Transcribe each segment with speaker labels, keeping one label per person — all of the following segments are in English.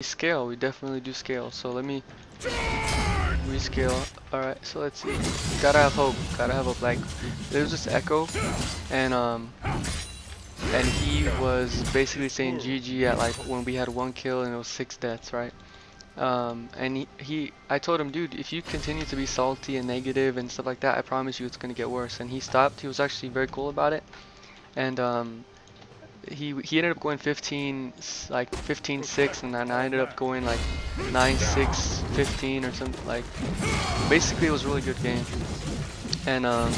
Speaker 1: scale. We definitely do scale. So let me rescale. Alright, so let's see. Gotta have hope. Gotta have hope. Like, there's this Ekko, and um, and he was basically saying GG at like when we had one kill and it was six deaths, right? Um, and he, he, I told him, dude, if you continue to be salty and negative and stuff like that, I promise you it's gonna get worse. And he stopped. He was actually very cool about it, and um, he he ended up going 15 like 15 6 and then I ended up going like 9 6 15 or something like basically it was a really good game. And um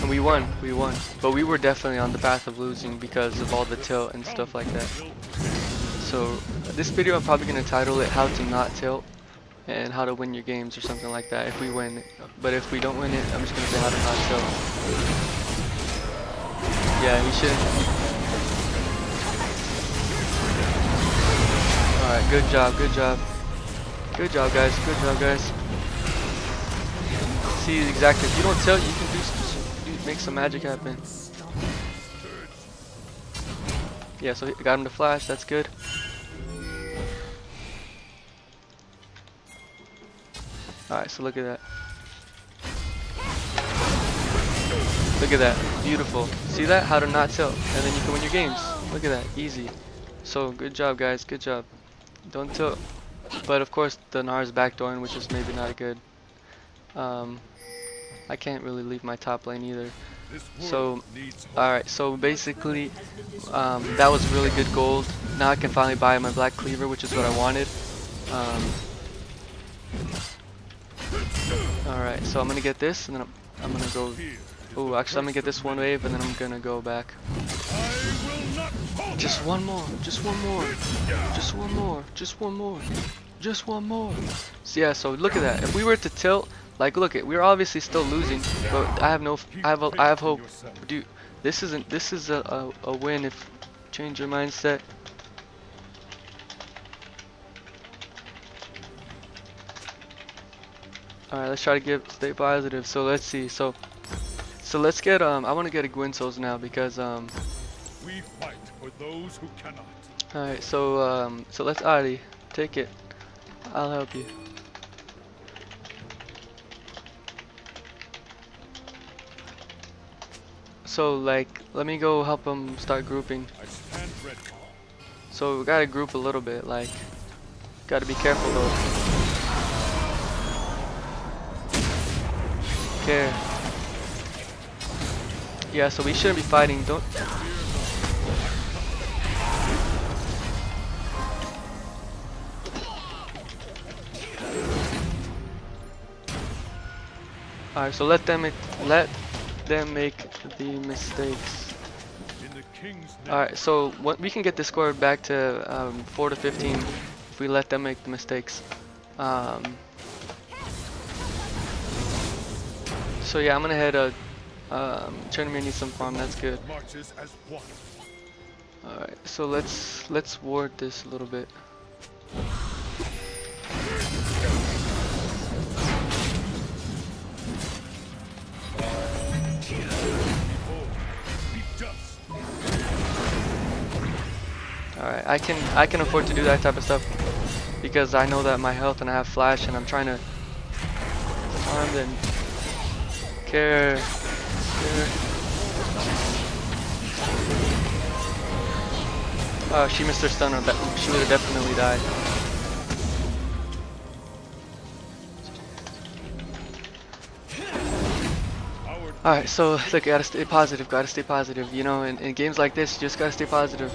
Speaker 1: and we won we won. But we were definitely on the path of losing because of all the tilt and stuff like that. So this video I'm probably gonna title it how to not tilt and how to win your games or something like that if we win but if we don't win it I'm just gonna say how to not tilt yeah, he should. Alright, good job, good job. Good job, guys. Good job, guys. See, exactly. If you don't tilt, you can do, do make some magic happen. Yeah, so got him to flash. That's good. Alright, so look at that. Look at that. Beautiful. See that? How to not tilt. And then you can win your games. Look at that. Easy. So, good job, guys. Good job. Don't tilt. But, of course, the Gnar's backdooring, which is maybe not good. Um, I can't really leave my top lane either. So, alright. So, basically, um, that was really good gold. Now I can finally buy my Black Cleaver, which is what I wanted. Um, alright, so I'm going to get this, and then I'm, I'm going to go Oh, actually, I'm gonna get this one wave and then I'm gonna go back. Just one more, just one more, just one more, just one more, just one more. So yeah, so look at that. If we were to tilt, like look at, we're obviously still losing, but I have no, I have, a, I have hope. Dude, this isn't, this is a, a, a win if change your mindset. Alright, let's try to get stay positive. So let's see. So so let's get um I want to get a Guinsoo's now because um
Speaker 2: we fight for those who cannot.
Speaker 1: All right, so um so let's Adi take it. I'll help you. So like let me go help them start grouping. So we gotta group a little bit, like gotta be careful though. Care. Yeah, so we shouldn't be fighting. Don't. Alright, so let them let them make the mistakes. Alright, so what, we can get the score back to um, 4 to 15 if we let them make the mistakes. Um, so yeah, I'm gonna head a um, Tryndamere needs some farm, that's good. Alright, so let's let's ward this a little bit. Alright, I can I can afford to do that type of stuff because I know that my health and I have flash and I'm trying to farm and care Oh, she missed her stun. She would have definitely died. Alright, so look, gotta stay positive, gotta stay positive. You know, in, in games like this, you just gotta stay positive.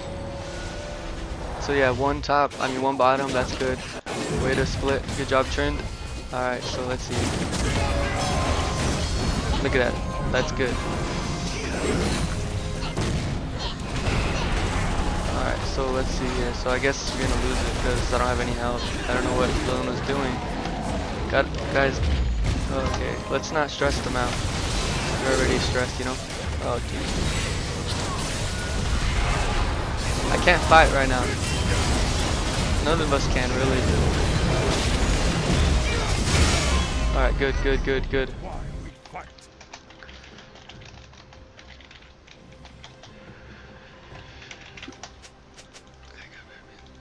Speaker 1: So yeah, one top, I mean one bottom, that's good. Way to split. Good job, Tryn. Alright, so let's see. Look at that. That's good. Alright, so let's see here. So I guess we're gonna lose it because I don't have any health. I don't know what Luna's doing. Got guys okay, let's not stress them out. They're already stressed, you know? Oh jeez. I can't fight right now. None of us can really. Alright, good, good, good, good.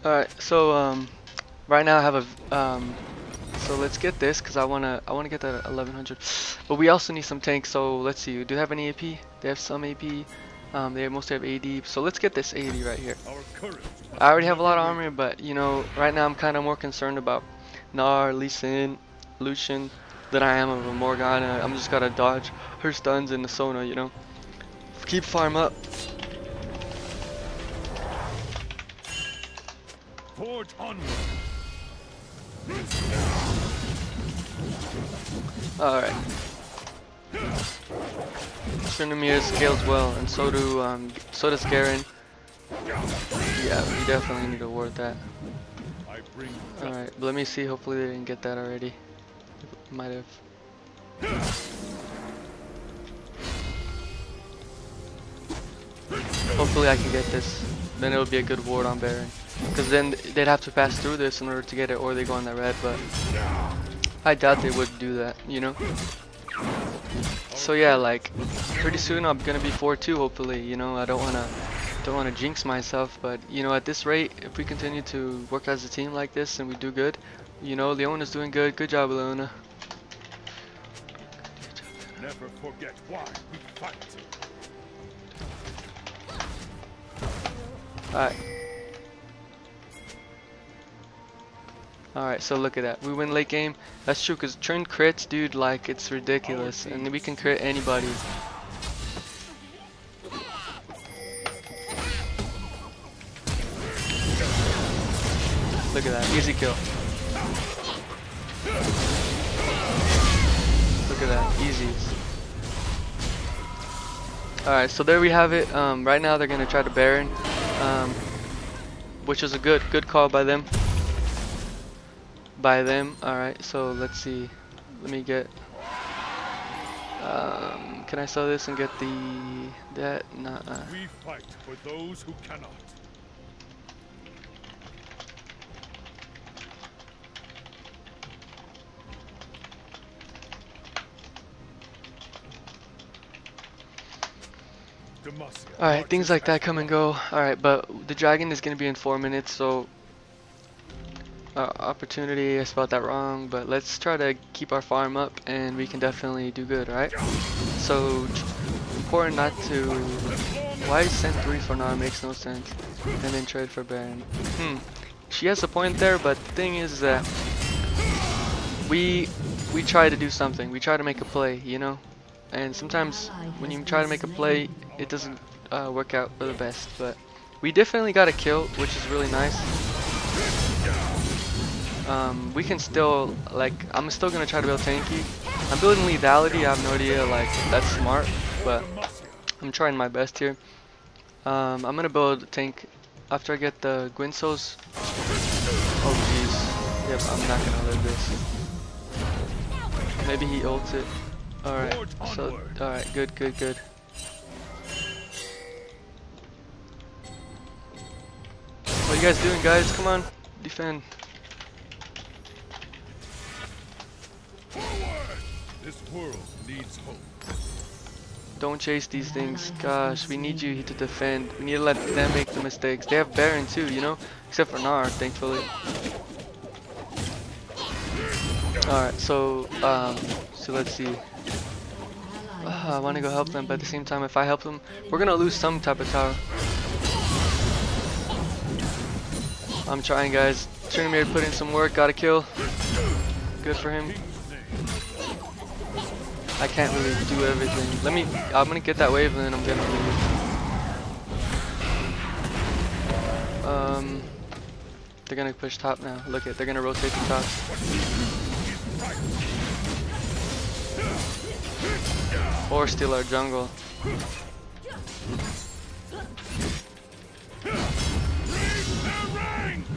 Speaker 1: Alright, so um, right now I have a um, so let's get this because I wanna I wanna get that 1100. But we also need some tanks. So let's see. Do they have any AP? They have some AP. Um, they mostly have AD. So let's get this AD right here. I already have a lot of armor, but you know, right now I'm kind of more concerned about Gnar, Lee Sin, Lucian than I am of a Morgana. I'm just gotta dodge her stuns and the Sona, you know. Keep farm up.
Speaker 2: Onward.
Speaker 1: Alright. Tryndamere scales well, and so do um, so does Garen. Yeah, we definitely need to ward that. Alright, let me see. Hopefully they didn't get that already. Might have. Hopefully I can get this. Then it'll be a good ward on Baron. Because then they'd have to pass through this in order to get it, or they go on that red. But I doubt they would do that. You know. So yeah, like pretty soon I'm gonna be 4-2. Hopefully, you know. I don't wanna don't wanna jinx myself, but you know, at this rate, if we continue to work as a team like this and we do good, you know, Leona's doing good. Good job, Leona.
Speaker 2: never forget why we fight.
Speaker 1: Alright. Alright, so look at that. We win late game. That's true, because Tryn crits, dude, like, it's ridiculous. And we can crit anybody. Look at that. Easy kill. Look at that. Easy. Alright, so there we have it. Um, right now they're going to try to Baron. Um, which is a good good call by them. By them. Alright, so let's see. Let me get... Um, can I sell this and get the... That? Nah. -uh.
Speaker 2: We fight for those who cannot.
Speaker 1: Alright, things like that come and go. Alright, but the dragon is going to be in 4 minutes, so... Uh, opportunity, I spelled that wrong, but let's try to keep our farm up and we can definitely do good, right? So, important not to... Why send 3 for now makes no sense. And then trade for Baron. Hmm. She has a point there, but the thing is that... We... We try to do something. We try to make a play, you know? And sometimes when you try to make a play, it doesn't uh, work out for the best. But we definitely got a kill, which is really nice. Um, we can still, like, I'm still gonna try to build tanky. I'm building lethality, I have no idea, like, that's smart, but I'm trying my best here. Um, I'm gonna build tank after I get the Guinsoo's. Oh jeez. Yep, I'm not gonna live this. Maybe he ults it. Alright, so, alright, good, good, good. What are you guys doing, guys? Come on, defend.
Speaker 2: This world needs hope.
Speaker 1: Don't chase these things. Gosh, we need you to defend. We need to let them make the mistakes. They have Baron too, you know? Except for Gnar, thankfully. Alright, so, um, so let's see. Ah, I want to go help them, but at the same time, if I help them, we're going to lose some type of tower. I'm trying, guys. Tryndamere put in some work, got a kill. Good for him. I can't really do everything. Let me, I'm gonna get that wave and then I'm gonna leave. Um, they're gonna push top now. Look at, they're gonna rotate the top. Or steal our jungle.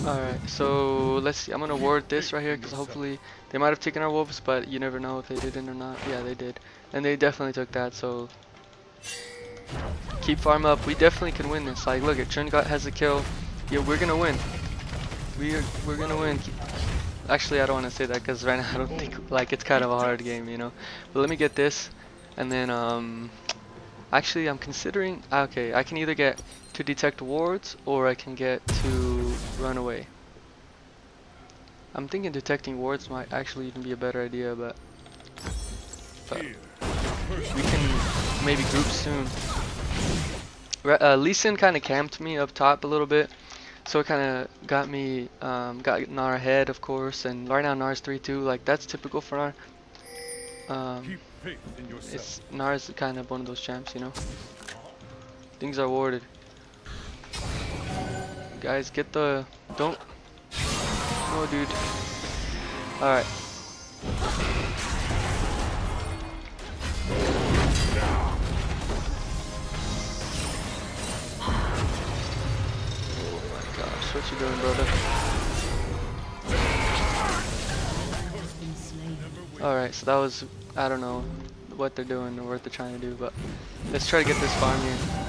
Speaker 1: Alright, so let's see. I'm gonna ward this right here because hopefully they might have taken our wolves, but you never know if they didn't or not. Yeah, they did. And they definitely took that, so keep farm up. We definitely can win this. Like, look at Tryn got has a kill. Yeah, we're gonna win. We are, we're gonna win. Actually, I don't want to say that because right now I don't think like it's kind of a hard game, you know. But let me get this, and then um, actually I'm considering. Okay, I can either get to detect wards, or I can get to run away. I'm thinking detecting wards might actually even be a better idea, but, but we can maybe group soon. Uh, Lee Sin kind of camped me up top a little bit, so it kind of got me, um, got Gnar ahead, of course, and right now Gnar's 3-2, like that's typical for Gnar. Um,
Speaker 2: Keep faith in
Speaker 1: it's Gnar's kind of one of those champs, you know. Things are warded. Guys, get the don't. No, dude. All right. Oh my gosh, what you doing, brother? All right, so that was I don't know what they're doing or what they're trying to do, but let's try to get this farm here.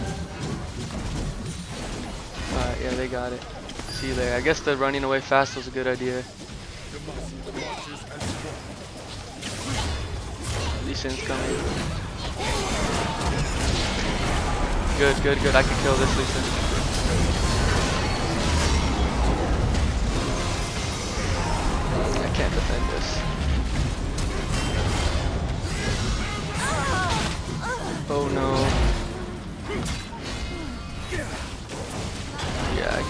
Speaker 1: Alright, yeah, they got it. See you there. I guess the running away fast was a good idea. Lee Sin's coming. Good, good, good. I can kill this Lee Sin. I can't defend this. Oh no.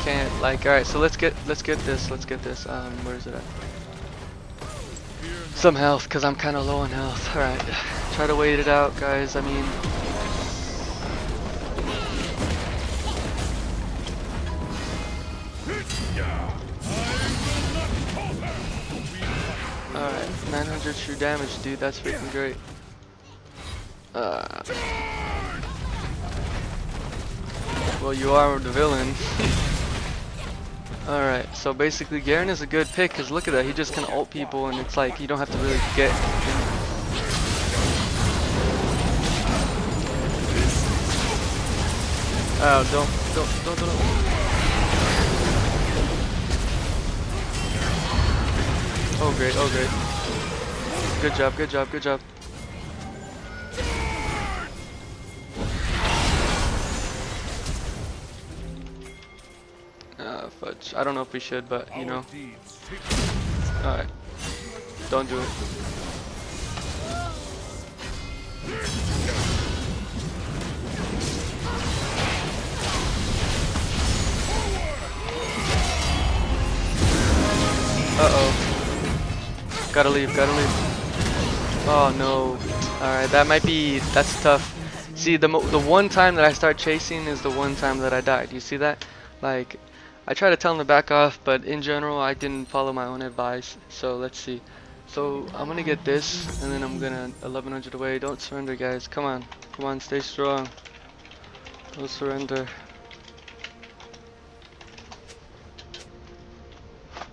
Speaker 1: Can't. Like, all right. So let's get let's get this. Let's get this. Um, where is it at? Some health, cause I'm kind of low on health. All right. Try to wait it out, guys. I mean. Alright, 900 true damage, dude. That's freaking great. Uh, well, you are the villain. Alright, so basically Garen is a good pick because look at that, he just can ult people and it's like you don't have to really get Oh, don't, don't, don't, don't. Oh great, oh great. Good job, good job, good job. I don't know if we should, but you know. Alright. Don't do it. Uh-oh. Gotta leave, gotta leave. Oh no. Alright, that might be, that's tough. See, the, the one time that I start chasing is the one time that I died. You see that? Like, I try to tell him to back off, but in general, I didn't follow my own advice. So let's see. So I'm gonna get this, and then I'm gonna 1100 away. Don't surrender, guys. Come on, come on, stay strong. Don't surrender.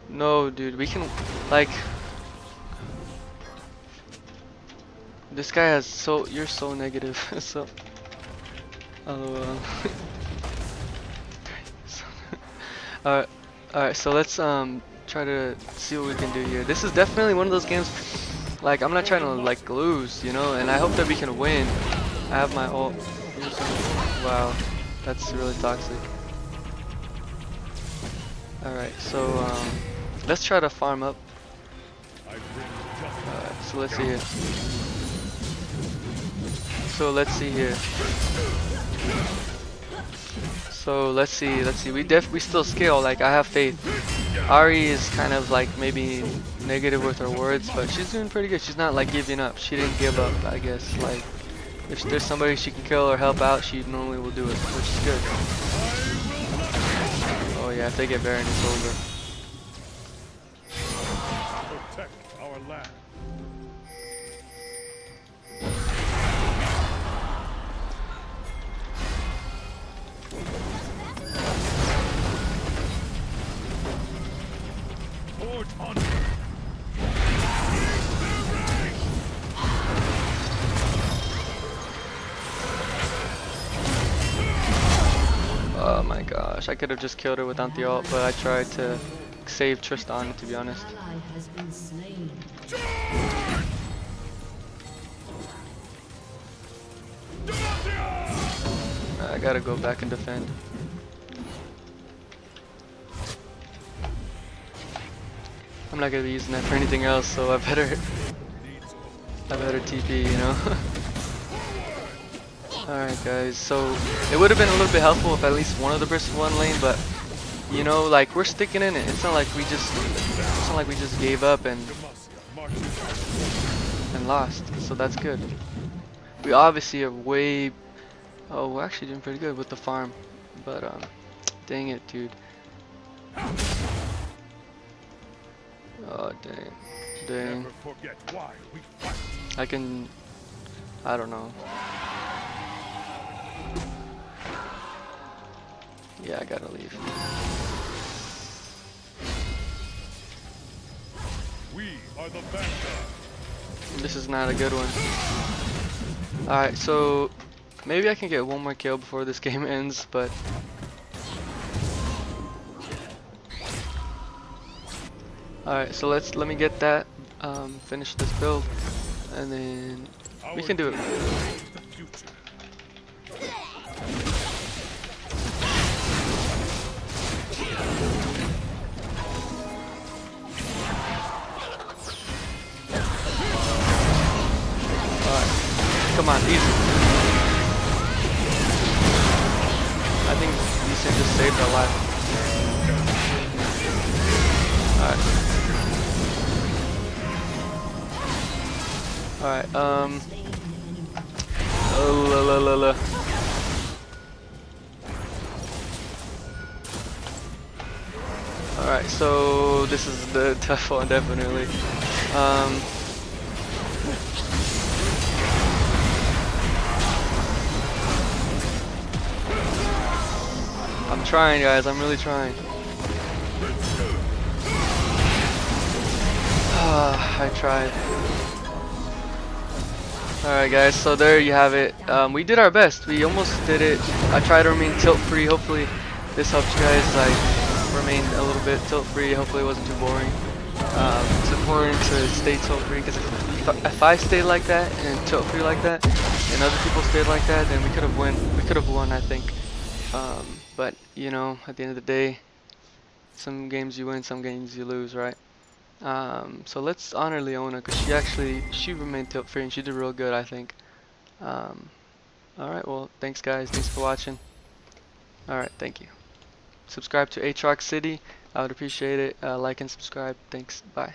Speaker 1: No, dude, we can like. This guy has so you're so negative. so. Oh LOL. Alright, alright, so let's um try to see what we can do here. This is definitely one of those games like I'm not trying to like lose, you know, and I hope that we can win. I have my ult. Wow, that's really toxic. Alright, so um let's try to farm up. Alright, so let's see here. So let's see here. So let's see, let's see. We def we still scale. Like I have faith. Ahri is kind of like maybe negative with her words, but she's doing pretty good. She's not like giving up. She didn't give up, I guess. Like if there's somebody she can kill or help out, she normally will do it, which is good. Oh yeah, if they get Baron, it's over. Oh my gosh, I could have just killed her without the ult, but I tried to save Tristan, to be honest.
Speaker 3: ally has been slain.
Speaker 1: I gotta go back and defend. I'm not gonna be using that for anything else, so I better I better TP, you know. Alright guys, so it would have been a little bit helpful if at least one of the Brits won lane, but you know, like we're sticking in it. It's not like we just it's not like we just gave up and and lost. So that's good. We obviously are way oh we're actually doing pretty good with the farm. But um dang it dude. Oh dang. Dang.
Speaker 2: Never forget why we fight.
Speaker 1: I can I don't know. Yeah, I gotta leave.
Speaker 2: We are the vanguard.
Speaker 1: This is not a good one. Alright, so maybe I can get one more kill before this game ends, but Alright, so let's let me get that, um, finish this build, and then we can do it. Alright, so this is the tough one definitely. Um I'm trying, guys. I'm really trying. Ah, I tried. Alright, guys. So there you have it. Um, we did our best. We almost did it. I tried to remain tilt-free. Hopefully, this helps you guys like remain a little bit tilt-free. Hopefully, it wasn't too boring. Um, it's important to stay tilt-free because if, if, I stayed like that and tilt-free like that, and other people stayed like that, then we could have won. We could have won, I think. Um, but you know, at the end of the day, some games you win, some games you lose, right? Um, so let's honor Leona because she actually she remained tilt free and she did real good, I think. Um, all right, well, thanks guys, thanks for watching. All right, thank you. Subscribe to Aatrox City, I would appreciate it. Uh, like and subscribe. Thanks. Bye.